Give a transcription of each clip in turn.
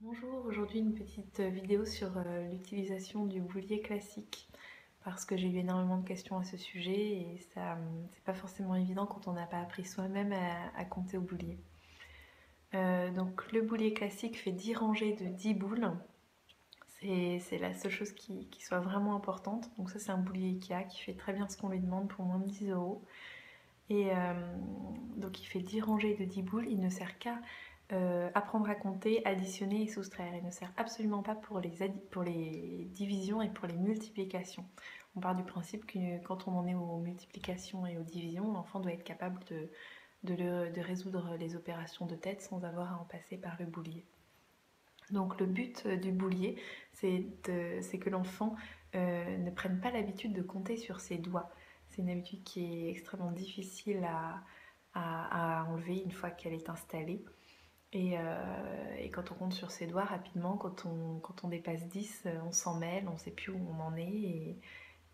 Bonjour, aujourd'hui une petite vidéo sur euh, l'utilisation du boulier classique parce que j'ai eu énormément de questions à ce sujet et ça c'est pas forcément évident quand on n'a pas appris soi-même à, compter au boulier. Euh, donc le boulier classique fait 10 rangées de 10 boules. C'est la seule chose qui, soit vraiment importante. Donc ça c'est un boulier Ikea qui fait très bien ce qu'on lui demande pour moins de 10 euros. Et euh, donc il fait 10 rangées de 10 boules, il ne sert qu'à euh, apprendre à compter, additionner et soustraire. Il ne sert absolument pas pour les, divisions et pour les multiplications. On part du principe que quand on en est aux multiplications et aux divisions, l'enfant doit être capable de, résoudre les opérations de tête sans avoir à en passer par le boulier. Donc le but du boulier, c'est que l'enfant euh, ne prenne pas l'habitude de compter sur ses doigts. C'est une habitude qui est extrêmement difficile à enlever une fois qu'elle est installée. Euh, et, quand on compte sur ses doigts rapidement, quand on, dépasse 10, euh, on s'en mêle, on ne sait plus où on en est et,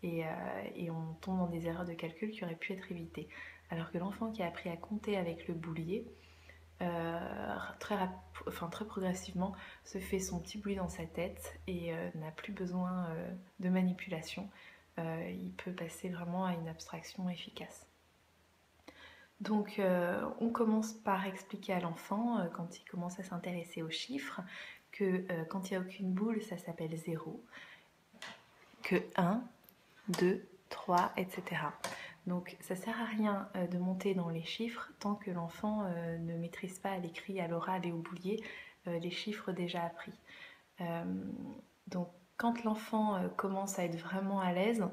et, euh, on tombe dans des erreurs de calcul qui auraient pu être évitées. Alors que l'enfant qui a appris à compter avec le boulier, très progressivement se fait son petit bruit dans sa tête et n'a plus besoin de manipulation. il peut passer vraiment à une abstraction efficace. Donc euh, on commence par expliquer à l'enfant, euh, quand il commence à s'intéresser aux chiffres, que euh, quand il n'y a aucune boule, ça s'appelle 0, que 1, 2, 3, etc. Donc ça sert à rien de monter dans les chiffres tant que l'enfant ne maîtrise pas à l'écrit, à l'oral et au boulier les chiffres déjà appris. donc quand l'enfant commence à être vraiment à l'aise,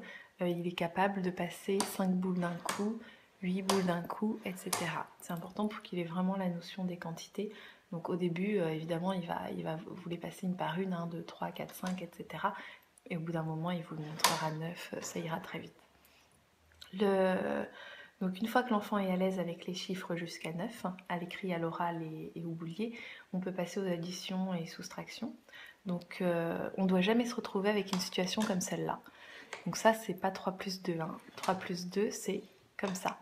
il est capable de passer 5 boules d'un coup, 8 boules d'un coup, etc. C'est important pour qu'il ait vraiment la notion des quantités. Donc au début, euh, évidemment, il va, vous les passer une par une, 1, 2, 3, 4, 5, etc. Et au bout d'un moment, il vous le montrera 9, ça ira très vite. Donc une fois que l'enfant est à l'aise avec les chiffres jusqu'à 9, à l'écrit, à l'oral et, au boulier, on peut passer aux additions et soustractions. Donc euh, on ne doit jamais se retrouver avec une situation comme celle-là. Donc ça, c'est pas 3 plus 2. 3 plus 2, c'est comme ça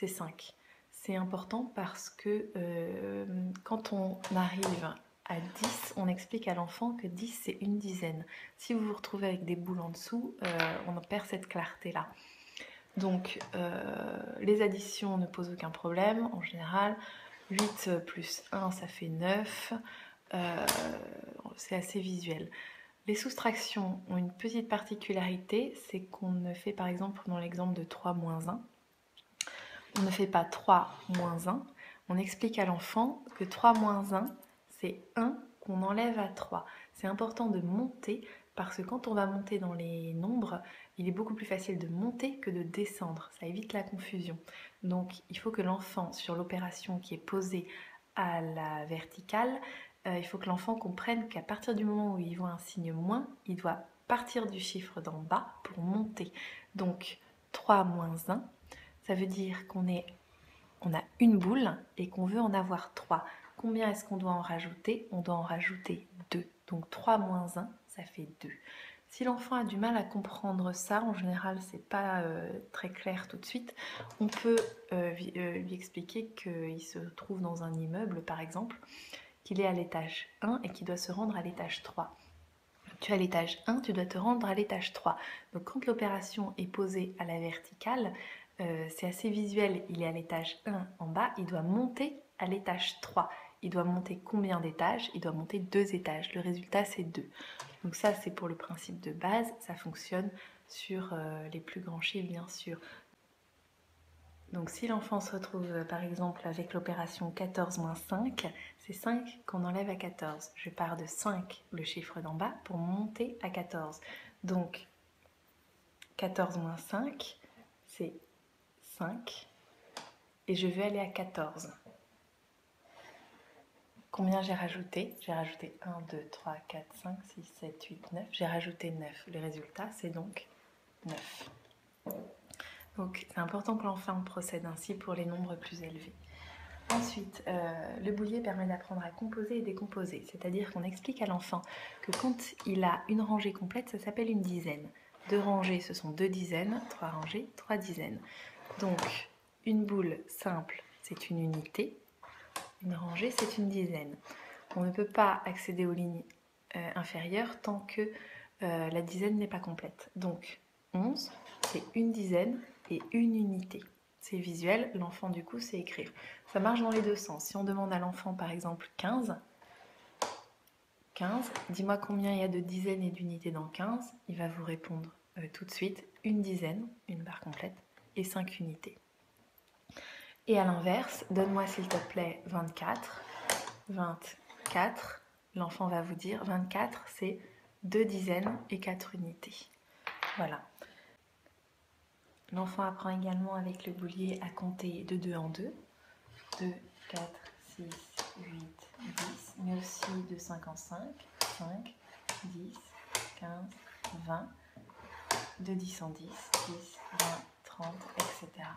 c'est 5. C'est important parce que euh, quand on arrive à 10, on explique à l'enfant que 10 c'est une dizaine. Si vous vous retrouvez avec des boules en dessous, euh, on perd cette clarté-là. Donc euh, les additions ne posent aucun problème en général. 8 plus 1 ça fait 9. c'est assez visuel. Les soustractions ont une petite particularité, c'est qu'on ne fait par exemple dans l'exemple de 3 moins 1, on ne fait pas 3 moins 1. On explique à l'enfant que 3 moins 1, c'est 1 qu'on enlève à 3. C'est important de monter parce que quand on va monter dans les nombres, il est beaucoup plus facile de monter que de descendre. Ça évite la confusion. Donc il faut que l'enfant, sur l'opération qui est posée à la verticale, euh, il faut que l'enfant comprenne qu'à partir du moment où il voit un signe moins, il doit partir du chiffre d'en bas pour monter. Donc 3 moins 1, ça veut dire qu'on est, on a une boule et qu'on veut en avoir trois. Combien est-ce qu'on doit en rajouter? On doit en rajouter deux. Donc 3 moins 1, ça fait 2. Si l'enfant a du mal à comprendre ça, en général c'est pas euh, très clair tout de suite, on peut euh, euh, lui expliquer qu'il se trouve dans un immeuble par exemple, qu'il est à l'étage 1 et qu'il doit se rendre à l'étage 3. Tu es à l'étage 1, tu dois te rendre à l'étage 3. Donc quand l'opération est posée à la verticale, euh, c'est assez visuel, il est à l'étage 1 en bas, il doit monter à l'étage 3. Il doit monter combien d'étages? Il doit monter deux étages. Le résultat, c'est 2. Donc ça, c'est pour le principe de base. Ça fonctionne sur euh, les plus grands chiffres, bien sûr. Donc si l'enfant se retrouve euh, par exemple avec l'opération 14 moins 5, c'est 5 qu'on enlève à 14. Je pars de 5, le chiffre d'en bas, pour monter à 14. Donc 14 moins 5, c'est et je vais aller à 14. Combien j'ai rajouté? J'ai rajouté 1, 2, 3, 4, 5, 6, 7, 8, 9. J'ai rajouté 9. Le résultat, c'est donc 9. Donc, c'est important que l'enfant procède ainsi pour les nombres plus élevés. Ensuite, euh, le boulier permet d'apprendre à composer et décomposer. C'est-à-dire qu'on explique à l'enfant que quand il a une rangée complète, ça s'appelle une dizaine. Deux rangées, ce sont deux dizaines. Trois rangées, trois dizaines. Donc, une boule simple, c'est une unité. Une rangée, c'est une dizaine. On ne peut pas accéder aux lignes euh, inférieures tant que euh, la dizaine n'est pas complète. Donc 11, c'est une dizaine et une unité. C'est visuel, l'enfant du coup c'est écrire. Ça marche dans les deux sens. Si on demande à l'enfant par exemple 15, 15, dis-moi combien il y a de dizaines et d'unités dans 15, il va vous répondre euh, tout de suite une dizaine, une barre complète, et 5 unités. Et à l'inverse, donne-moi s'il te plaît 24, 24, l'enfant va vous dire 24 c'est deux dizaines et 4 unités. Voilà. L'enfant apprend également avec le boulier à compter de 2 en 2. 2, 4, 6, 8, 10, mais aussi de 5 en 5. 5, 10, 15, 20, de 10 en 10, 10, 20, 30, etc.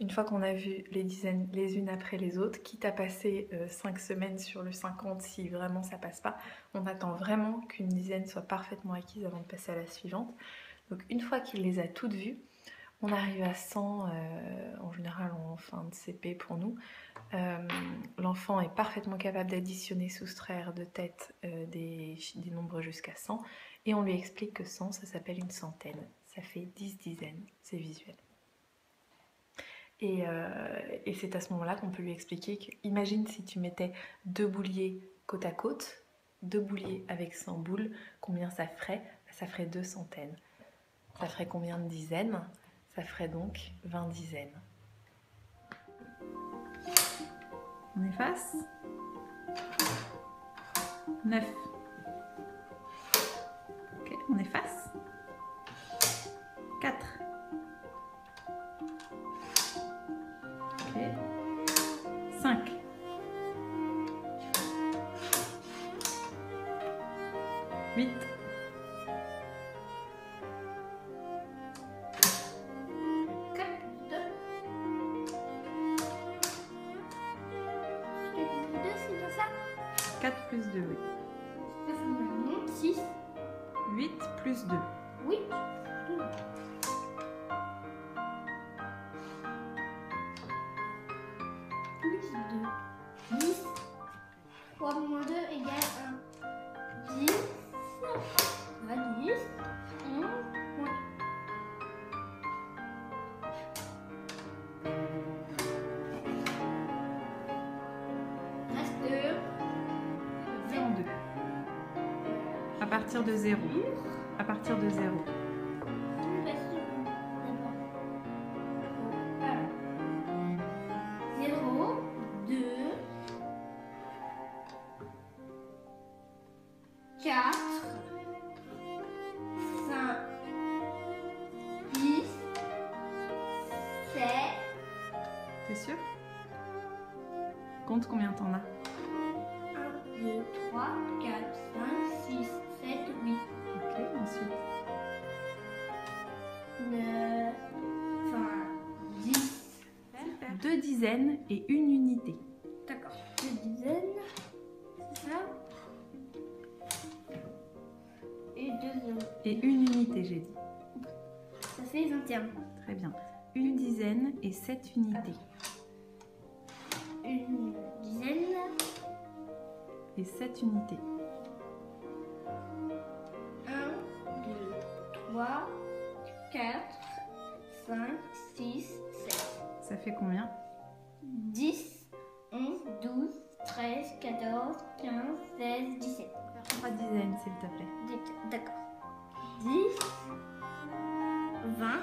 Une fois qu'on a vu les dizaines les unes après les autres, quitte à passer 5 euh, semaines sur le 50 si vraiment ça passe pas, on attend vraiment qu'une dizaine soit parfaitement acquise avant de passer à la suivante. Donc une fois qu'il les a toutes vues, on arrive à 100, euh, en général en fin de CP pour nous. Euh, l'enfant est parfaitement capable d'additionner, soustraire de tête euh, des, nombres jusqu'à 100 et on lui explique que 100 ça s'appelle une centaine. Ça fait 10 dizaines, c'est visuel. Et, c'est à ce moment-là qu'on peut lui expliquer que, imagine si tu mettais deux bouliers côte à côte, deux bouliers avec 100 boules, combien ça ferait? Ça ferait deux centaines. Ça ferait combien de dizaines? Ça ferait donc 20 dizaines. On efface 9. Ok, on efface 4. Plus 2, oui. 6. 8 plus 2. Oui. Plus 2. 10. 3 moins 2 égale 1. 10. 10. Partir de 0. À partir de 0. 0, 2, 4, 5, 10, 7, T'es sûr? Compte combien t'en as? 1, 2, 3, 4, 5, dizaines et une unité. D'accord. Deux dizaines, c'est ça? Et deux. Et une unité, j'ai dit. Ça fait 21. Très bien. Une dizaine et sept unités. Une dizaine, Et sept unités. 1, 2, 3, 4, 5, 6, 7, Ça fait combien? 10, 11, 12, 13, 14, 15, 16, 17. Pas de design, s'il te plaît. D'accord. 10, 20,